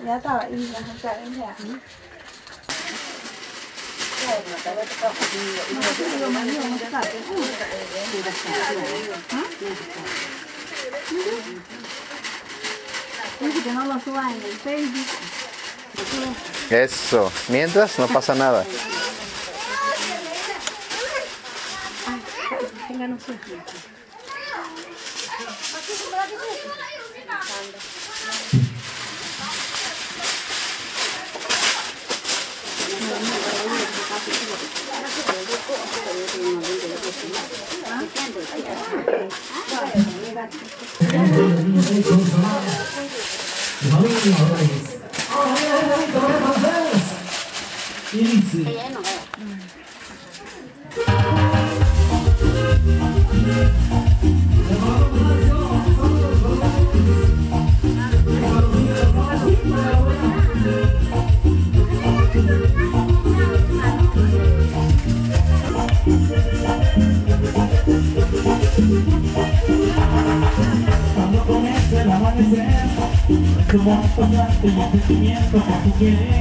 你要倒了，衣服下扔下。嗯。Eso, mientras no pasa nada. 그런데 그? Yeah.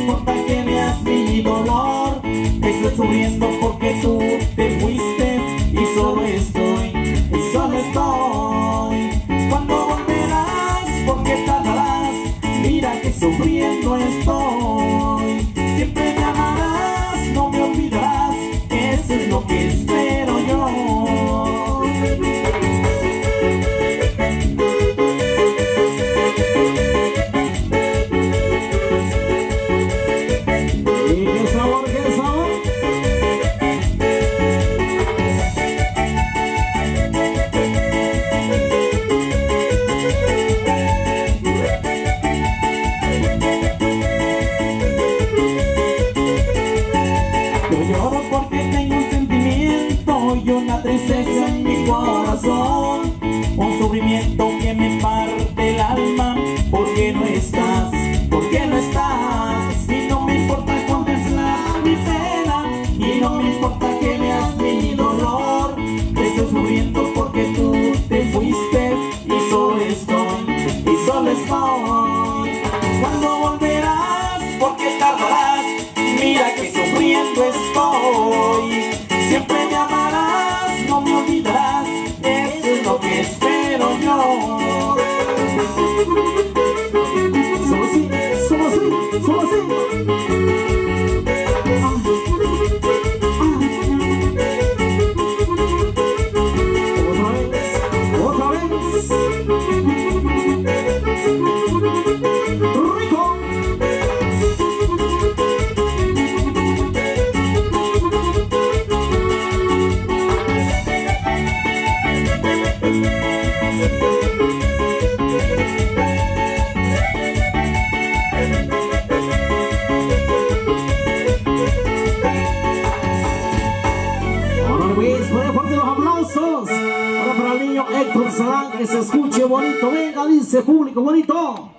disculpa que me has mi dolor. Estoy sufriendo porque tú te fuiste. 我尼通。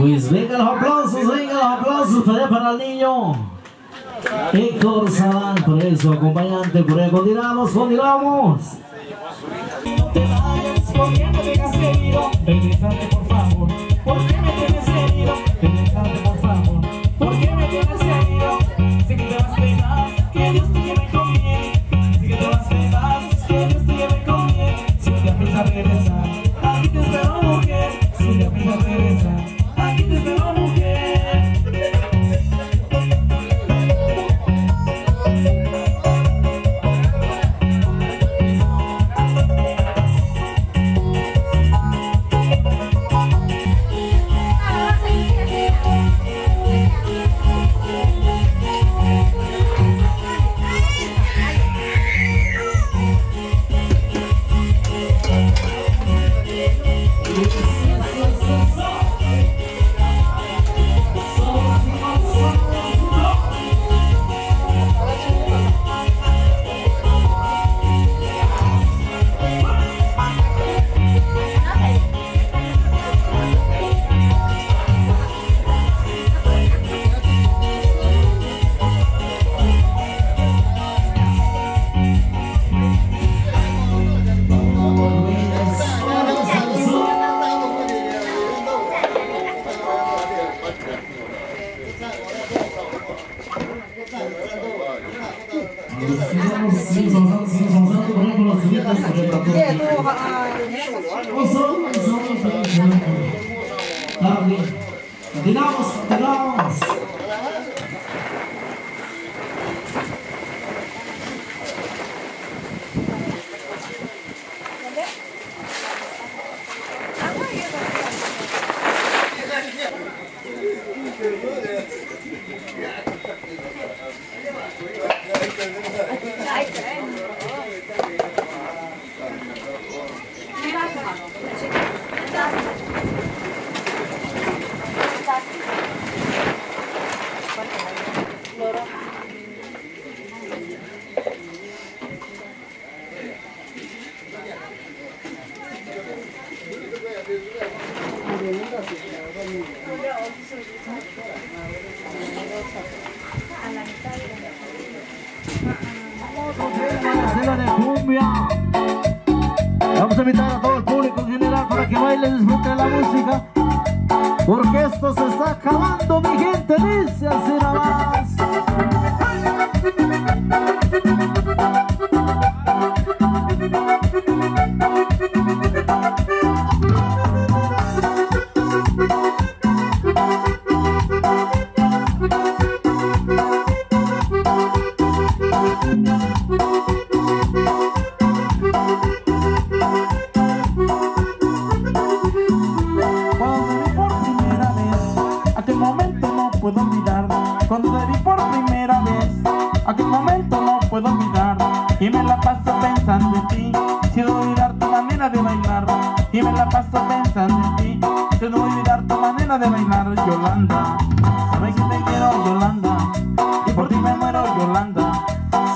Pues venga los aplausos, venga los aplausos para, para el niño. Héctor Sadán, por eso, acompañante, por ahí continuamos, continuamos.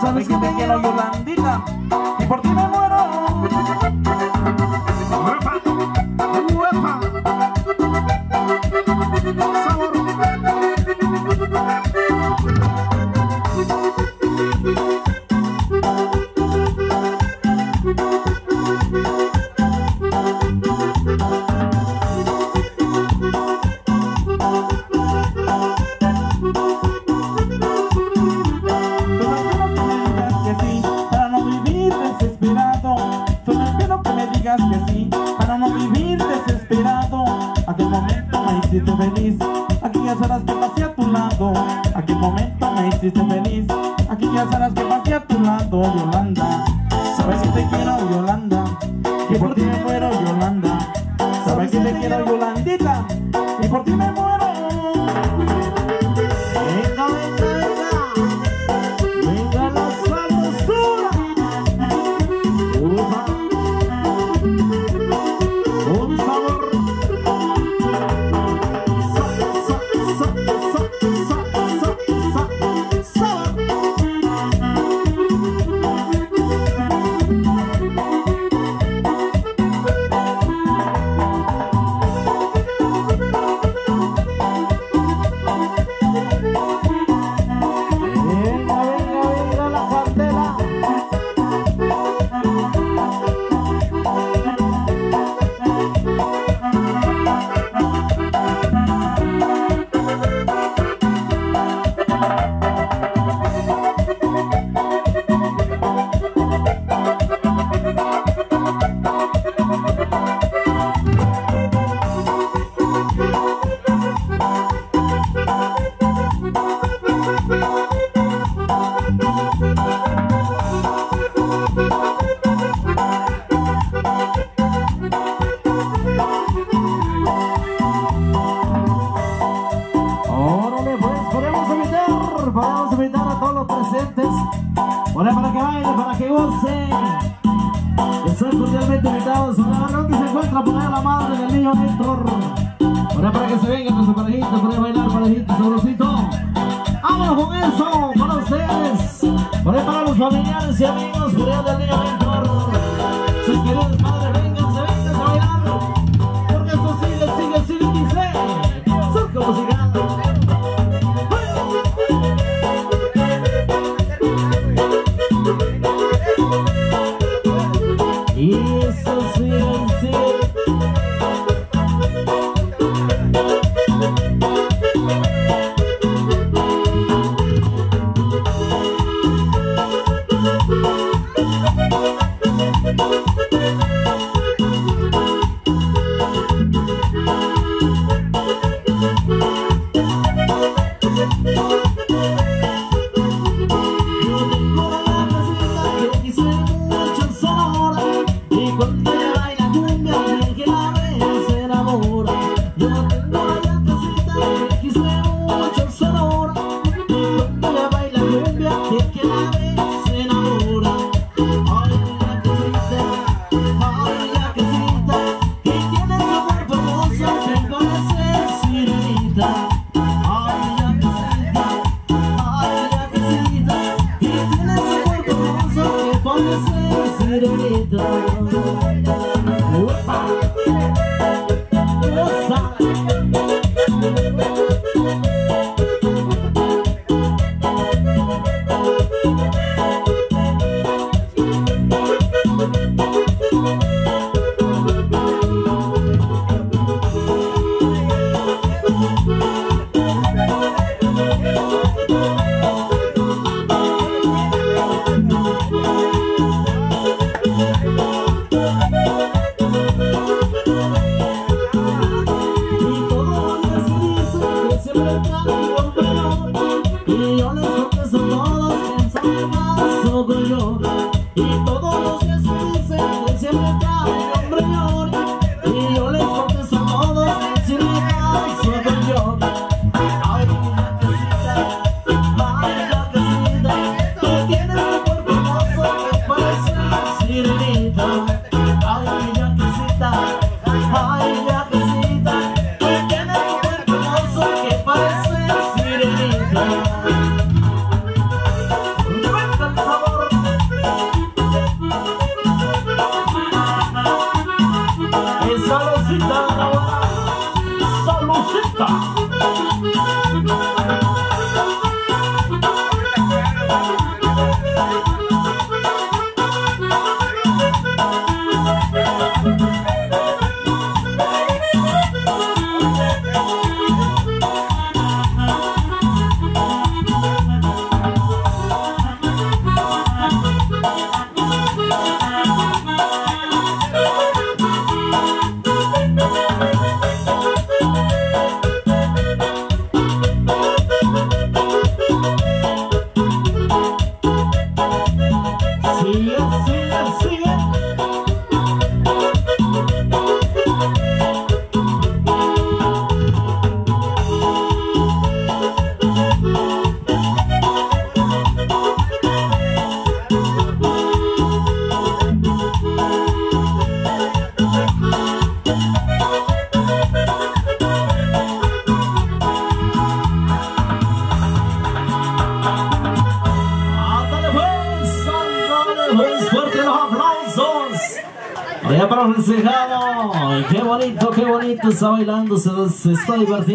sabes que te quiero Yolandita y por ti me muero serenidade se, está divirtiendo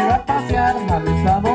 salir a pasear, mal estado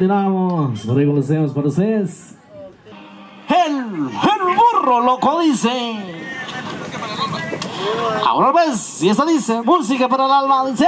continuamos. Reconocemos para ustedes. El, el burro loco dice. Ahora ves, y esta dice, música para el alma, dice.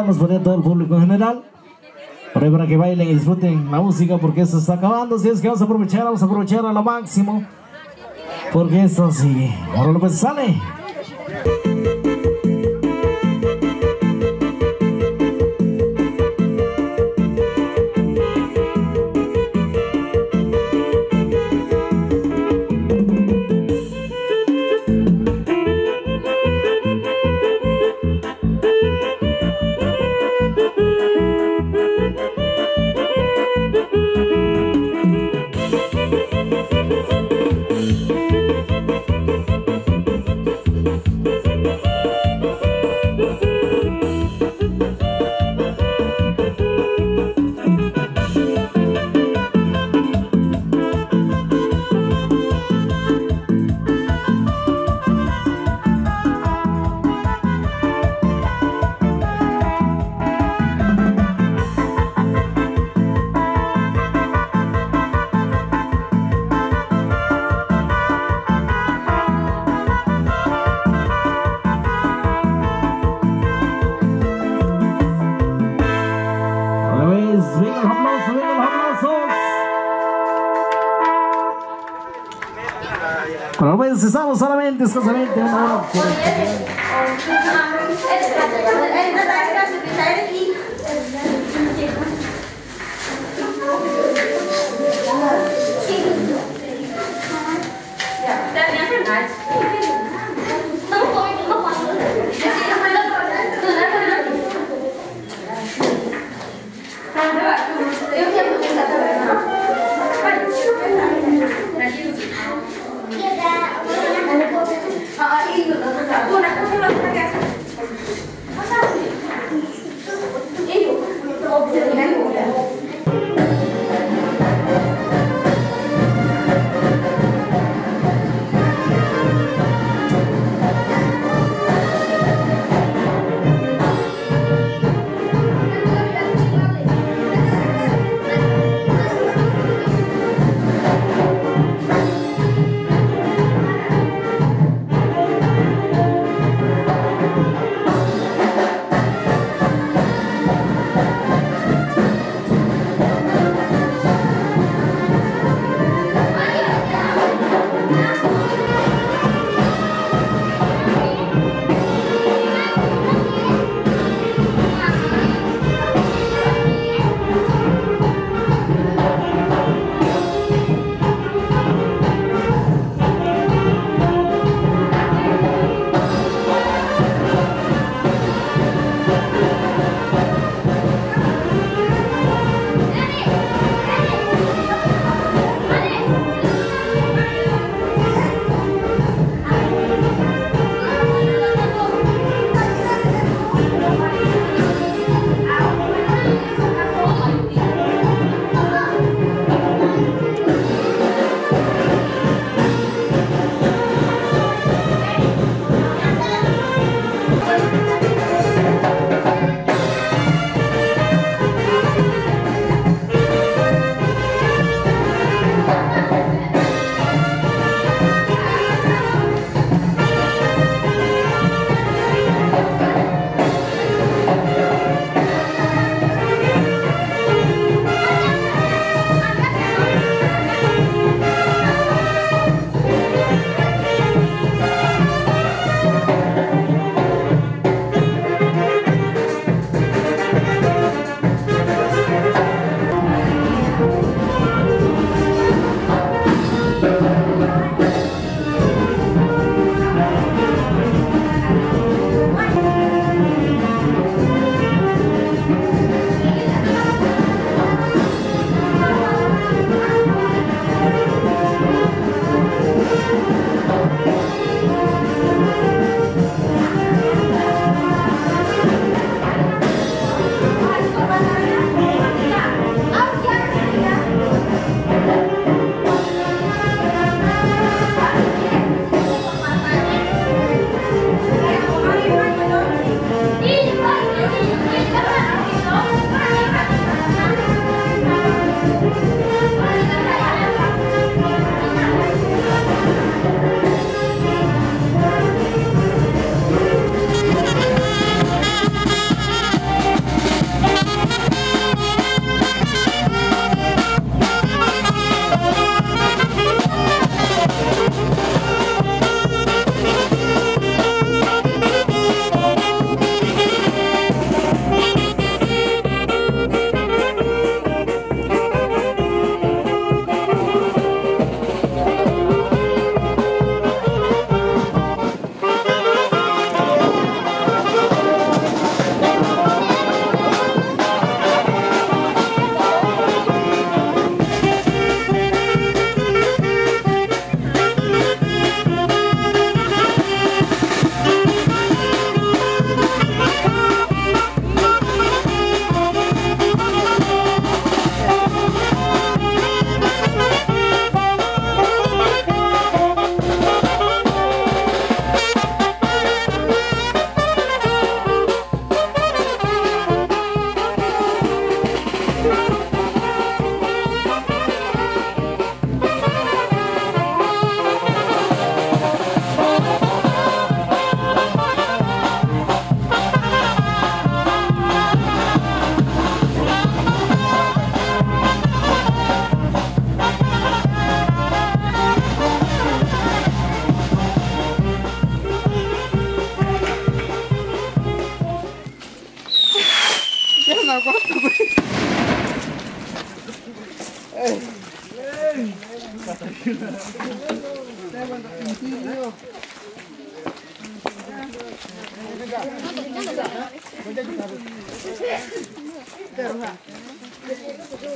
Vamos a invitarlos por allá a todo el público en general. Por ahí para que bailen y disfruten la música porque esto está acabando. Así es que vamos a aprovechar, vamos a aprovechar a lo máximo. Porque esto sigue. Ahora lo pues sale.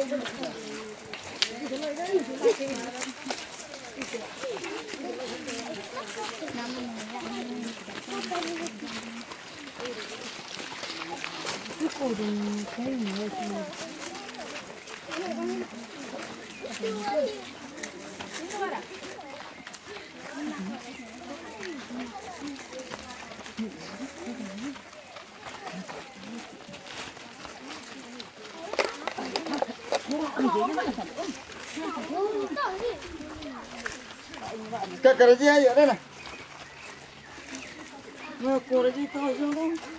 이거는제일매력적인것같아 요. Kak kerja ayo dah lah. Mak kerja tak jangan.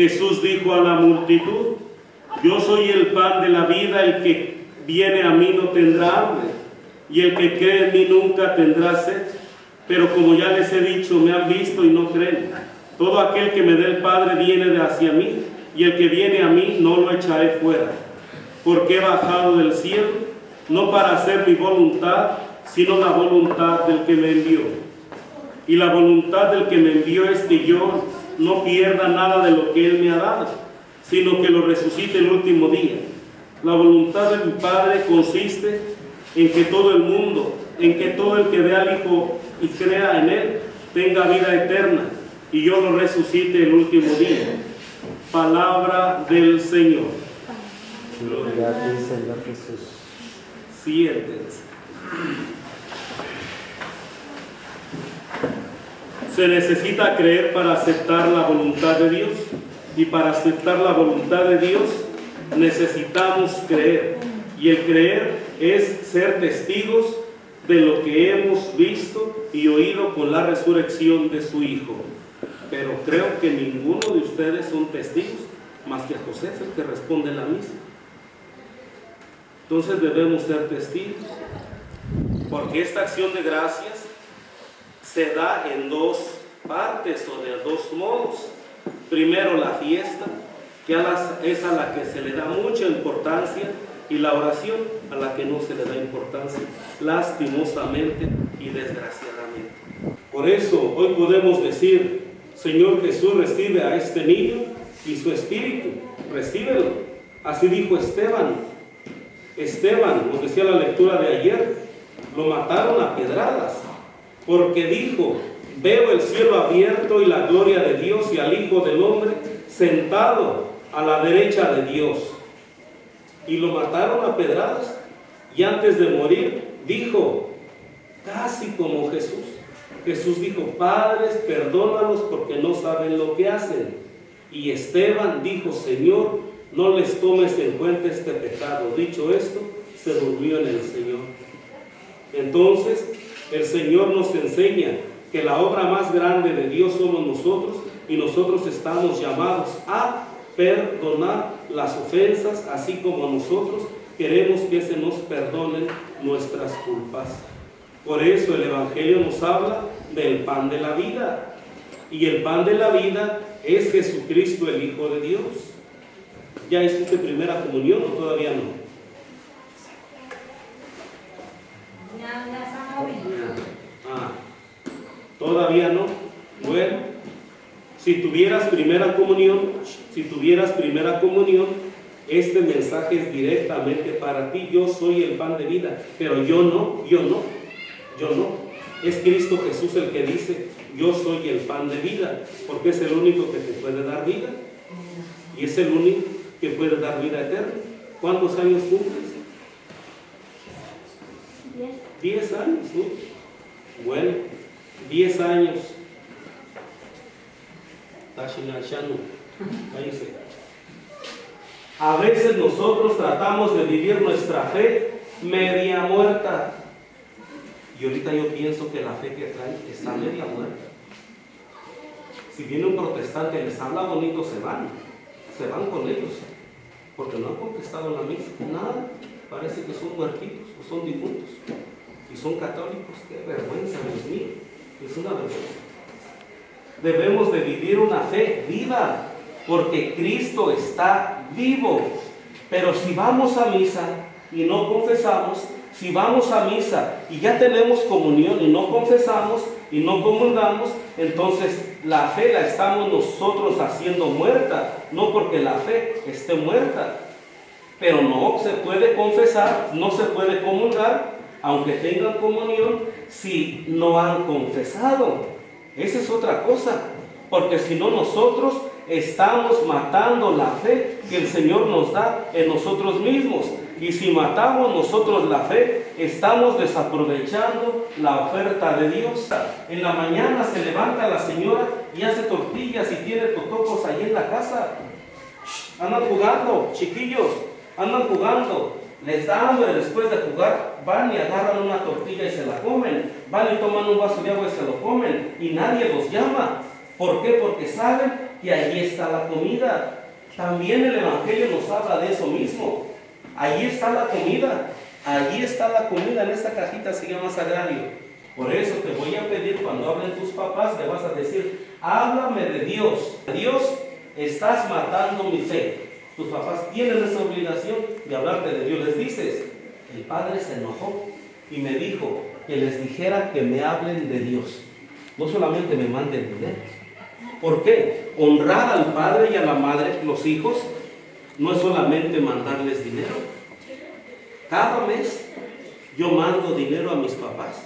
Jesús dijo a la multitud, yo soy el pan de la vida, el que viene a mí no tendrá hambre, y el que cree en mí nunca tendrá sed. Pero como ya les he dicho, me han visto y no creen. Todo aquel que me dé el Padre viene de hacia mí, y el que viene a mí no lo echaré fuera. Porque he bajado del cielo, no para hacer mi voluntad, sino la voluntad del que me envió. Y la voluntad del que me envió es que yo no pierda nada de lo que Él me ha dado, sino que lo resucite el último día. La voluntad de mi Padre consiste en que todo el mundo, en que todo el que vea al Hijo y crea en Él, tenga vida eterna, y yo lo resucite el último día. Palabra del Señor. Gloria a ti, Señor Jesús. Siéntense. Se necesita creer para aceptar la voluntad de Dios. Y para aceptar la voluntad de Dios necesitamos creer. Y el creer es ser testigos de lo que hemos visto y oído con la resurrección de su Hijo. Pero creo que ninguno de ustedes son testigos, más que José, es el que responde la misa. Entonces debemos ser testigos, porque esta acción de gracias se da en dos partes o de dos modos. Primero la fiesta, que es a la que se le da mucha importancia, y la oración a la que no se le da importancia, lastimosamente y desgraciadamente. Por eso hoy podemos decir, Señor Jesús recibe a este niño y su espíritu, recíbelo. Así dijo Esteban, Esteban, nos decía la lectura de ayer, lo mataron a pedradas, porque dijo, veo el cielo abierto y la gloria de Dios y al Hijo del Hombre sentado a la derecha de Dios. Y lo mataron a pedradas y antes de morir dijo, casi como Jesús, Jesús dijo, padres, perdónalos porque no saben lo que hacen. Y Esteban dijo, Señor, no les tomes en cuenta este pecado. Dicho esto, se durmió en el Señor. Entonces, el Señor nos enseña que la obra más grande de Dios somos nosotros y nosotros estamos llamados a perdonar las ofensas, así como nosotros queremos que se nos perdonen nuestras culpas. Por eso el Evangelio nos habla del pan de la vida. Y el pan de la vida es Jesucristo, el Hijo de Dios. ¿Ya hiciste primera comunión o todavía no? Ah, todavía no. Bueno, si tuvieras primera comunión, si tuvieras primera comunión, este mensaje es directamente para ti. Yo soy el pan de vida, pero yo no, yo no, yo no. Es Cristo Jesús el que dice, yo soy el pan de vida, porque es el único que te puede dar vida. Y es el único que puede dar vida eterna. ¿Cuántos años cumples? Diez años, ¿no? Bueno, diez años. Tashinachanu. Váyase. A veces nosotros tratamos de vivir nuestra fe media muerta. Y ahorita yo pienso que la fe que traen está media muerta. Si viene un protestante y les habla bonito, se van. Se van con ellos. Porque no han conquistado la misa. Nada. Parece que son muertitos o son difuntos. Y son católicos. Qué vergüenza, Dios mío. Es una vergüenza. Debemos de vivir una fe viva. Porque Cristo está vivo. Pero si vamos a misa y no confesamos, si vamos a misa y ya tenemos comunión y no confesamos y no comulgamos, entonces la fe la estamos nosotros haciendo muerta, no porque la fe esté muerta. Pero no se puede confesar, no se puede comulgar, aunque tengan comunión, si no han confesado. Esa es otra cosa, porque si no nosotros estamos matando la fe que el Señor nos da en nosotros mismos. Y si matamos nosotros la fe, estamos desaprovechando la oferta de Dios. En la mañana se levanta la señora y hace tortillas y tiene totopos ahí en la casa. Andan jugando, chiquillos, andan jugando. Les da hambre después de jugar, van y agarran una tortilla y se la comen. Van y toman un vaso de agua y se lo comen. Y nadie los llama. ¿Por qué? Porque saben que allí está la comida. También el Evangelio nos habla de eso mismo. Allí está la comida. Allí está la comida. En esta cajita se llama sagrario. Por eso te voy a pedir cuando hablen tus papás, le vas a decir, háblame de Dios. Dios, estás matando mi fe. Tus papás tienen esa obligación de hablarte de Dios. Les dices, el padre se enojó y me dijo que les dijera que me hablen de Dios. No solamente me manden dinero. ¿Por qué? Honrar al padre y a la madre, los hijos, no es solamente mandarles dinero. Cada mes yo mando dinero a mis papás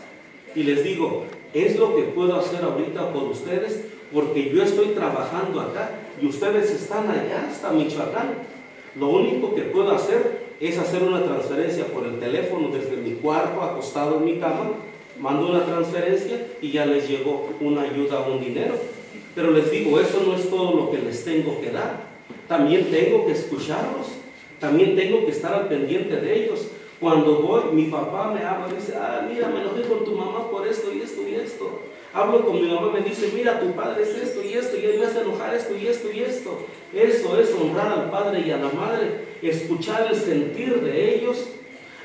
y les digo, es lo que puedo hacer ahorita por ustedes porque yo estoy trabajando acá y ustedes están allá hasta Michoacán. Lo único que puedo hacer es hacer una transferencia por el teléfono desde mi cuarto, acostado en mi cama, mando una transferencia y ya les llegó una ayuda, un dinero. Pero les digo, eso no es todo lo que les tengo que dar. También tengo que escucharlos. También tengo que estar al pendiente de ellos. Cuando voy, mi papá me habla y dice, ah, mira, me enojé con tu mamá por esto y esto y esto. Hablo con mi mamá, me dice, mira, tu padre es esto y esto, y él me hace enojar esto y esto y esto. Eso es honrar al padre y a la madre, escuchar el sentir de ellos,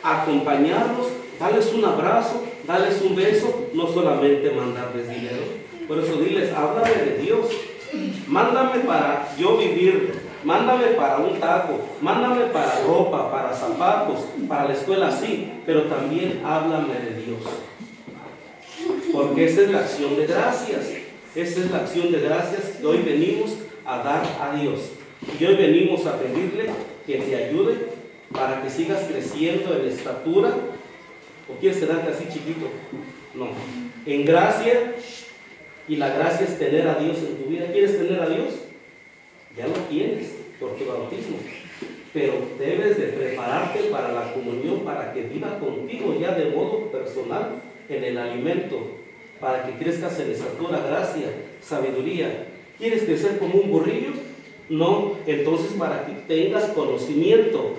acompañarlos, darles un abrazo, darles un beso, no solamente mandarles dinero. Por eso diles, háblame de Dios, mándame para yo vivir, mándame para un taco, mándame para ropa, para zapatos, para la escuela, sí, pero también háblame de Dios. Porque esa es la acción de gracias. Esa es la acción de gracias que hoy venimos a dar a Dios. Y hoy venimos a pedirle que te ayude para que sigas creciendo en estatura. ¿O quieres quedarte así chiquito? No. En gracia. Y la gracia es tener a Dios en tu vida. ¿Quieres tener a Dios? Ya lo tienes por tu bautismo. Pero debes de prepararte para la comunión, para que viva contigo ya de modo personal en el alimento, para que crezcas en estatura, gracia, sabiduría. ¿Quieres crecer como un burrillo? No, entonces para que tengas conocimiento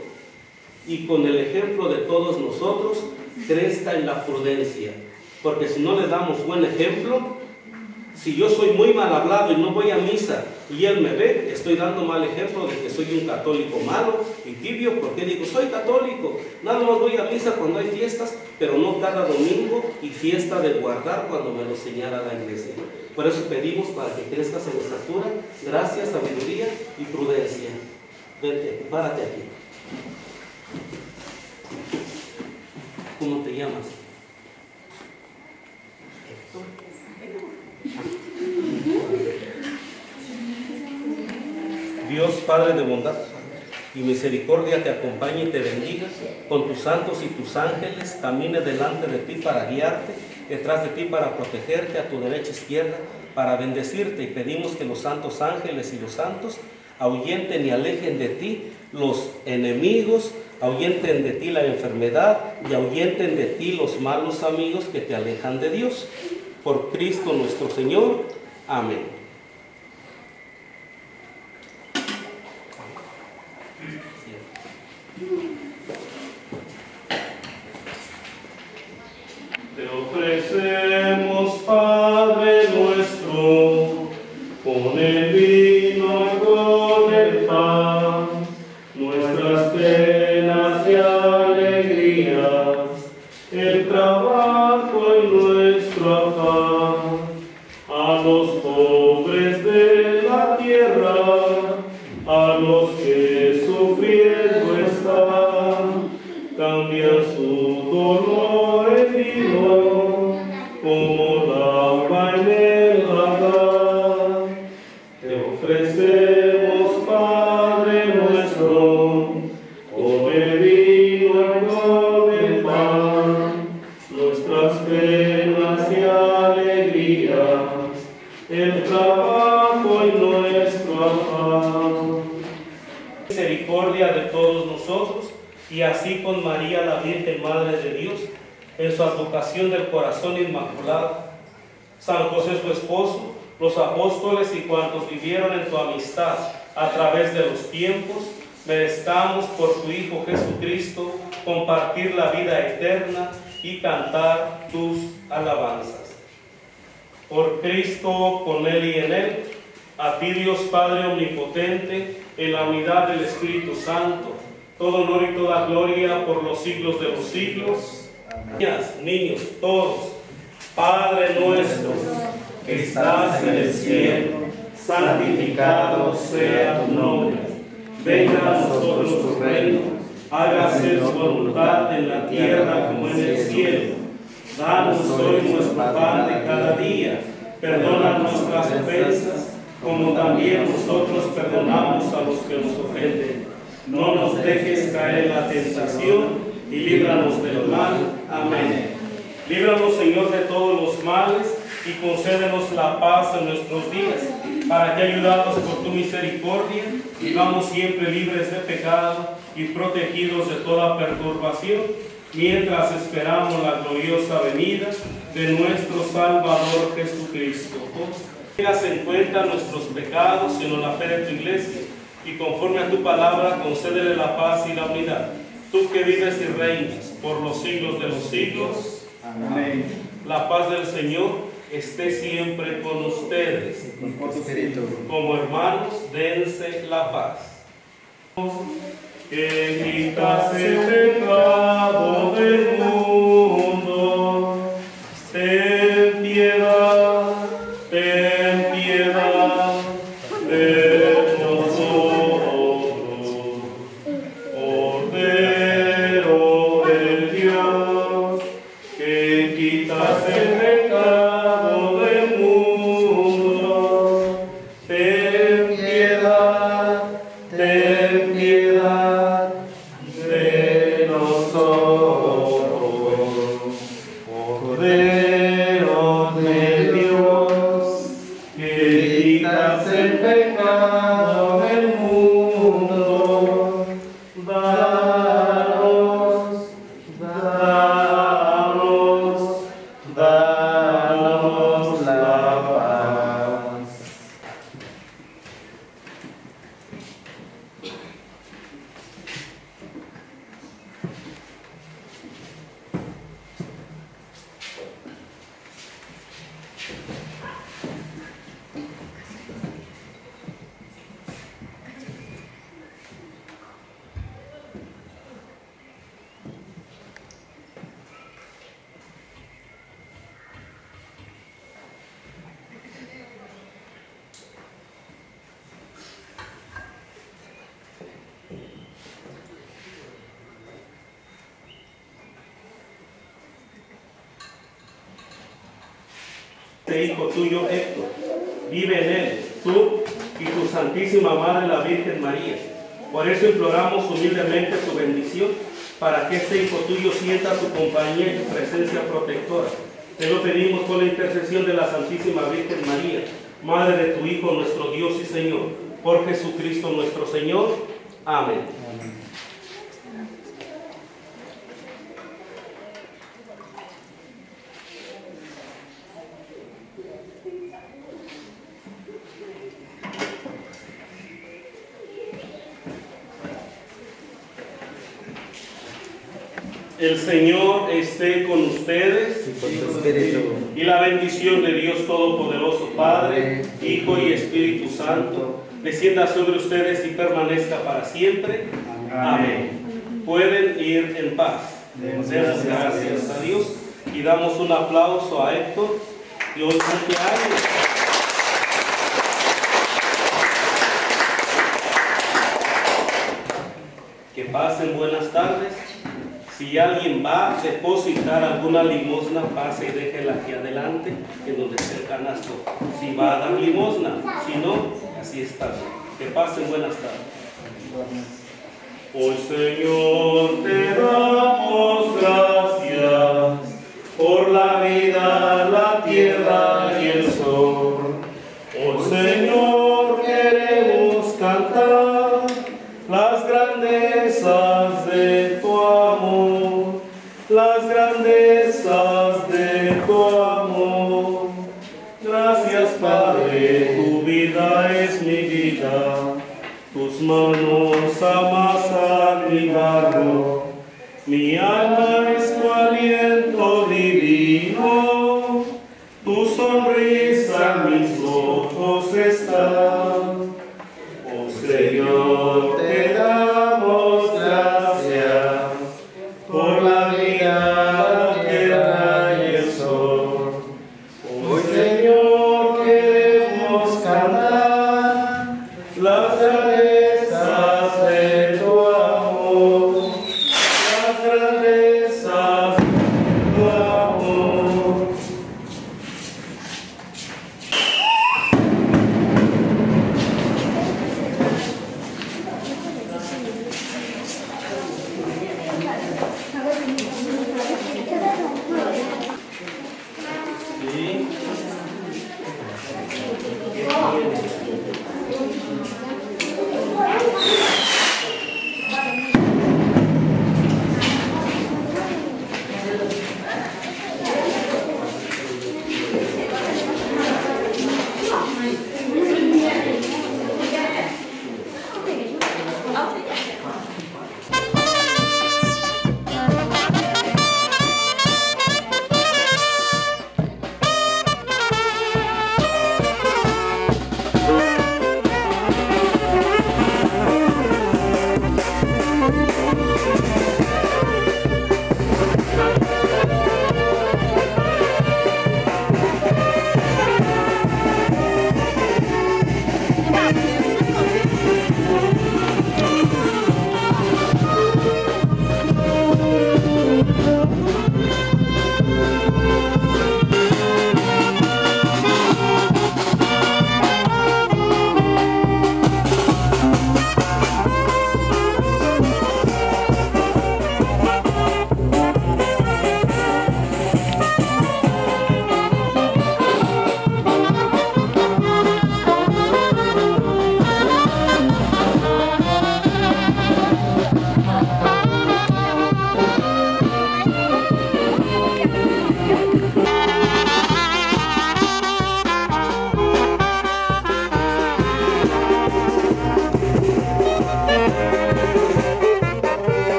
y con el ejemplo de todos nosotros, crezca en la prudencia. Porque si no le damos buen ejemplo, si yo soy muy mal hablado y no voy a misa y él me ve, estoy dando mal ejemplo de que soy un católico malo y tibio, porque digo, soy católico, nada más voy a misa cuando hay fiestas, pero no cada domingo y fiesta de guardar cuando me lo señala la iglesia. Por eso pedimos para que crezcas en estatura, gracia, sabiduría y prudencia. Vente, párate aquí. ¿Cómo te llamas? Dios Padre de bondad y misericordia te acompañe y te bendiga, con tus santos y tus ángeles camine delante de ti para guiarte, detrás de ti para protegerte, a tu derecha e izquierda para bendecirte y pedimos que los santos ángeles y los santos ahuyenten y alejen de ti los enemigos, ahuyenten de ti la enfermedad y ahuyenten de ti los malos amigos que te alejan de Dios. Por Cristo nuestro Señor. Amén. paz del Señor esté siempre con ustedes. Como hermanos, dense la paz. Que quitas el pecado del mundo, ten piedad, ten piedad de nosotros. Cordero del Dios, que quitas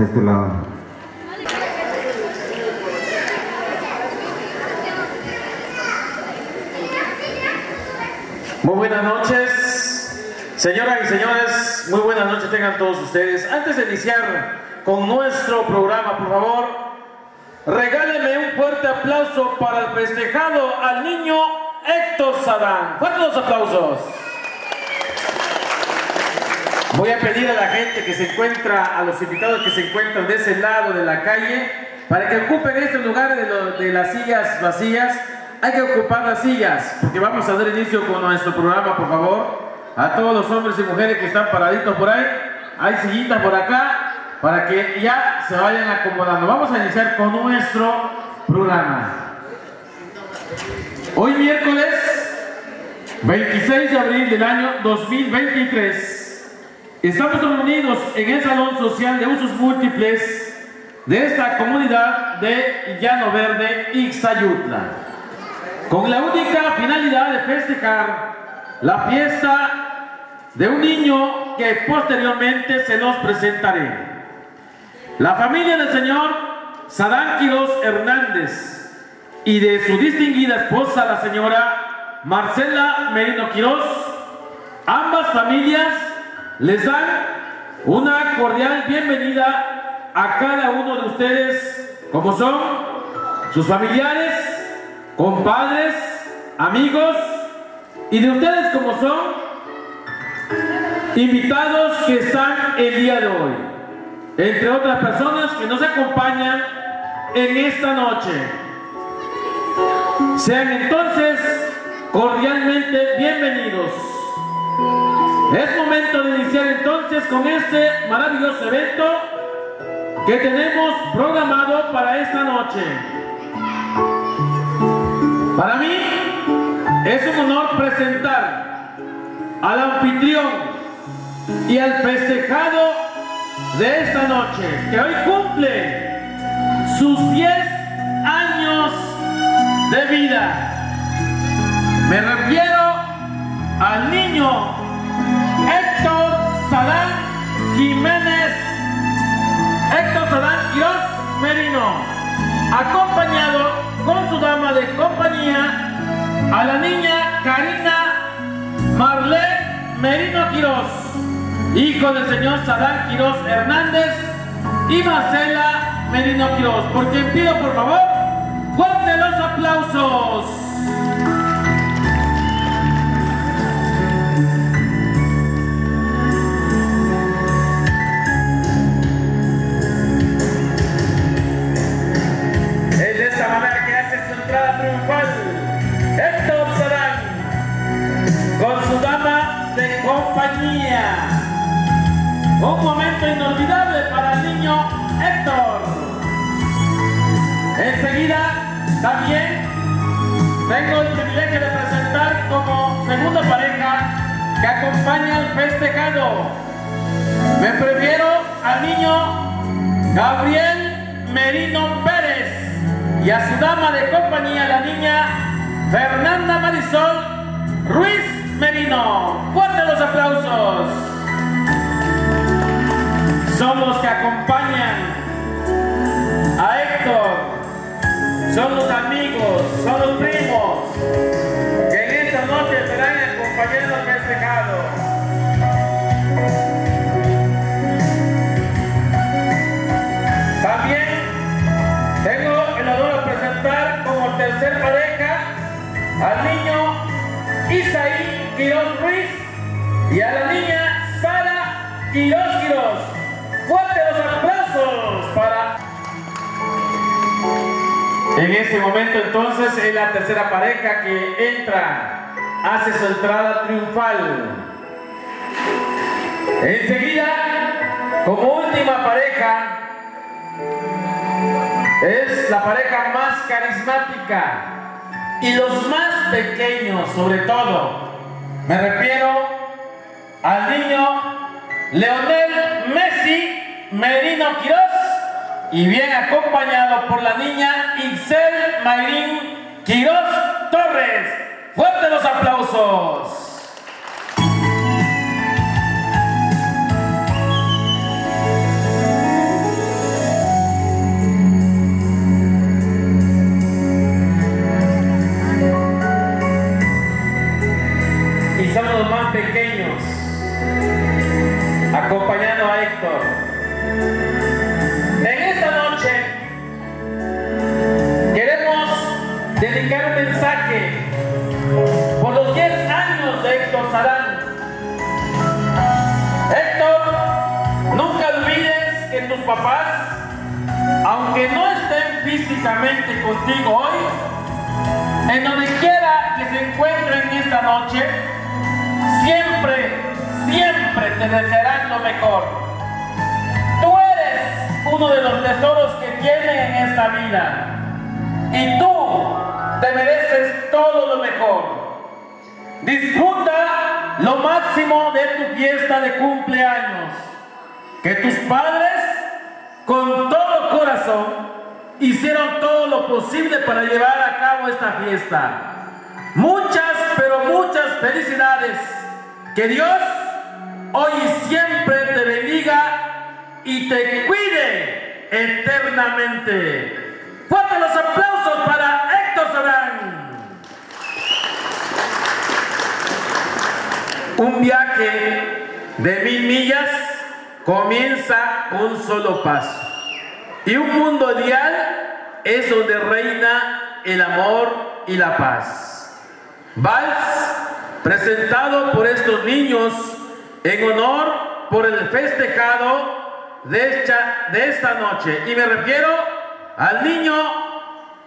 de este lado. Muy buenas noches, señoras y señores, muy buenas noches tengan todos ustedes. Antes de iniciar con nuestro programa, por favor, regálenme un fuerte aplauso para el festejado al niño Héctor Sadán. Fuertes aplausos. Voy a pedir a la gente que se encuentra, a los invitados que se encuentran de ese lado de la calle, para que ocupen estos lugares de, de las sillas vacías. Hay que ocupar las sillas, porque vamos a dar inicio con nuestro programa, por favor. A todos los hombres y mujeres que están paraditos por ahí, hay sillitas por acá. para que ya se vayan acomodando. Vamos a iniciar con nuestro programa. Hoy miércoles 26 de abril del año 2023 estamos reunidos en el Salón Social de Usos Múltiples de esta comunidad de Llano Verde, Ixtayutla, con la única finalidad de festejar la fiesta de un niño que posteriormente se nos presentaré. La familia del señor Sadán Quiroz Hernández y de su distinguida esposa, la señora Marcela Merino Quiroz, ambas familias les dan una cordial bienvenida a cada uno de ustedes, como son sus familiares, compadres, amigos, y de ustedes como son invitados que están el día de hoy, entre otras personas que nos acompañan en esta noche. Sean entonces cordialmente bienvenidos. Es momento de iniciar entonces con este maravilloso evento que tenemos programado para esta noche. Para mí es un honor presentar al anfitrión y al festejado de esta noche, que hoy cumple sus 10 años de vida. Me refiero al niño Héctor Salán Jiménez Héctor Sadán Dios Merino, acompañado con su dama de compañía a la niña Karina Marlene Merino Quiroz, hijo del señor Sadán Quiroz Hernández y Marcela Merino Quiroz. Por quien pido por favor, fuerte los aplausos. Un momento inolvidable para el niño Héctor. Enseguida también tengo el privilegio de presentar como segunda pareja que acompaña al festejado. Me prefiero al niño Gabriel Merino Pérez y a su dama de compañía, la niña Fernanda Marisol Ruiz Merino. Fuerte los aplausos. Son los que acompañan a Héctor. Son los amigos, son los primos que en esta noche estarán acompañando al festejado. También tengo el honor de presentar como tercer pareja al niño Isaí Quiroz Ruiz y a la niña Sara Quiroz Quiroz. Fuerte los aplausos para... En este momento entonces es la tercera pareja que entra, hace su entrada triunfal. Enseguida, como última pareja, es la pareja más carismática y los más pequeños sobre todo. Me refiero al niño Leonel Merino Quiroz y bien acompañado por la niña Ixel Mayrín Quiroz Torres. Fuerte los aplausos. Papás, aunque no estén físicamente contigo hoy, en donde quiera que se encuentren esta noche, siempre, siempre te desearán lo mejor. Tú eres uno de los tesoros que tiene en esta vida. Y tú te mereces todo lo mejor. Disfruta lo máximo de tu fiesta de cumpleaños. Que tus padres, con todo corazón, hicieron todo lo posible para llevar a cabo esta fiesta. Muchas, pero muchas felicidades. Que Dios hoy y siempre te bendiga y te cuide eternamente. Fuerte los aplausos para Héctor Során. Un viaje de mil millas comienza un solo paso. Y un mundo ideal es donde reina el amor y la paz. Vals presentado por estos niños en honor por el festejado de esta, de esta noche. Y me refiero al niño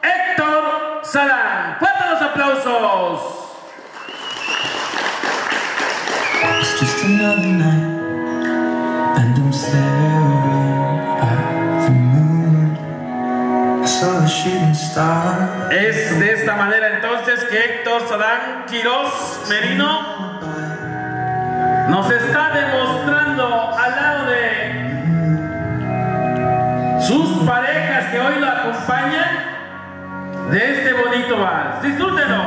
Héctor Salán. ¡Fuerte los aplausos! It's just Es de esta manera entonces que Héctor Sadán Quirós Merino nos está demostrando al lado de sus parejas que hoy lo acompañan de este bonito vals. Disfrútenlo.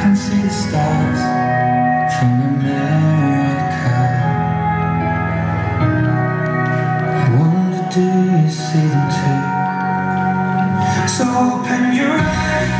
Can see the stars from America. I wonder, do you see them too? So open your eyes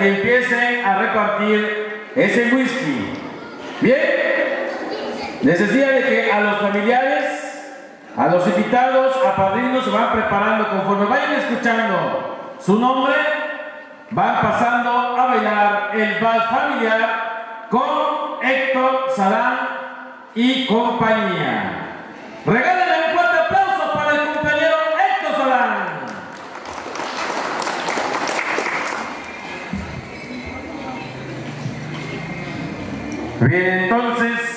que, empiecen a repartir ese whisky. Bien, Necesidad de que a los familiares, a los invitados, a padrinos se van preparando conforme vayan escuchando su nombre, van pasando a bailar el vals familiar con Héctor Salán y compañía. Regálenme Bien, entonces